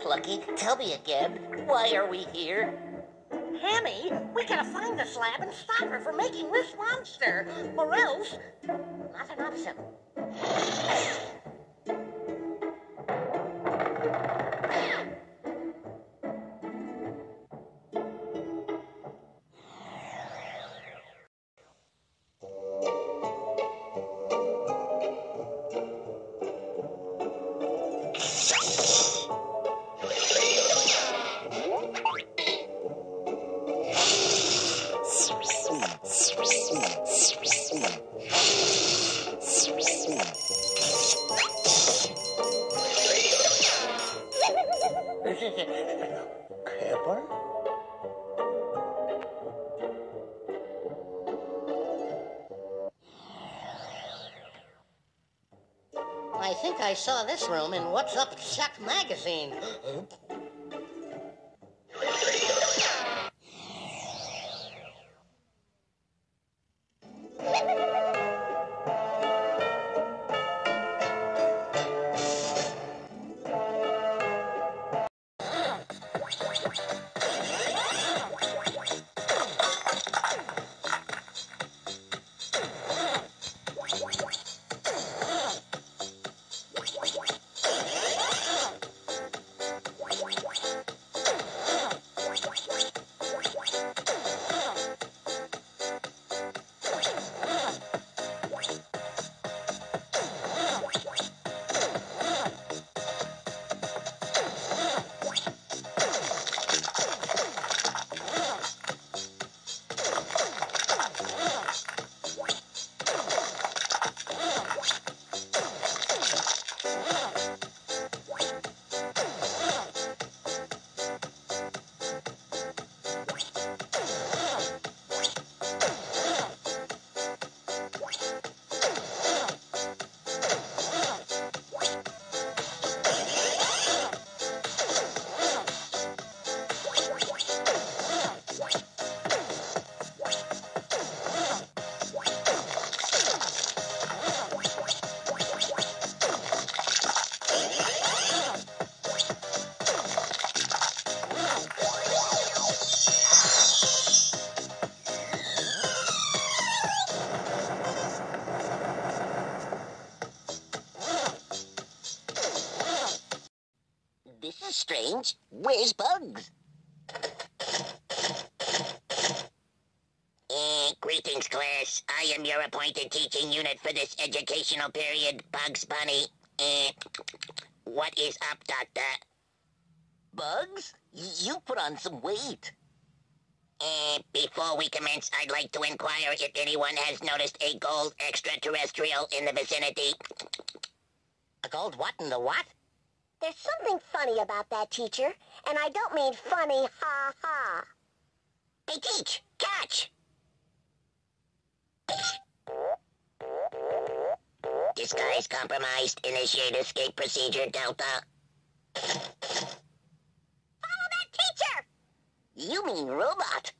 Plucky, tell me again, why are we here? Hammy, we gotta find the slab and stop her from making this monster, or else nothing awesome. Pepper? I think I saw this room in What's Up Chuck magazine. Uh, strange. Where's Bugs? Eh, greetings, class. I am your appointed teaching unit for this educational period, Bugs Bunny. Eh, what is up, Doctor? Bugs? You put on some weight. Eh, before we commence, I'd like to inquire if anyone has noticed a gold extraterrestrial in the vicinity. A gold what in the what? There's something funny about that, teacher. And I don't mean funny, ha ha. Hey, teach! Catch! Disguise compromised. Initiate escape procedure, Delta. Follow that teacher! You mean robot?